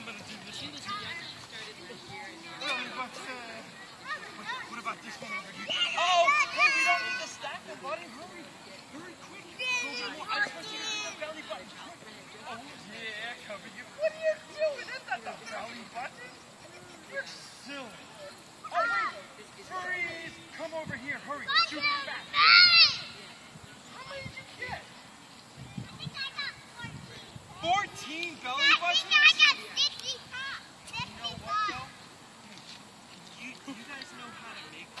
I'm going to do this one. Well, but, uh, what, what about this one over here? Oh, oh hey, we don't need the stack, buddy. Hurry, hurry, quick. Soldier, more ice cream in the belly button. Oh, yeah, cover you. What are you doing? That's not the belly button. You're silly. Oh, wait. Freeze. Come over here. you guys know how to make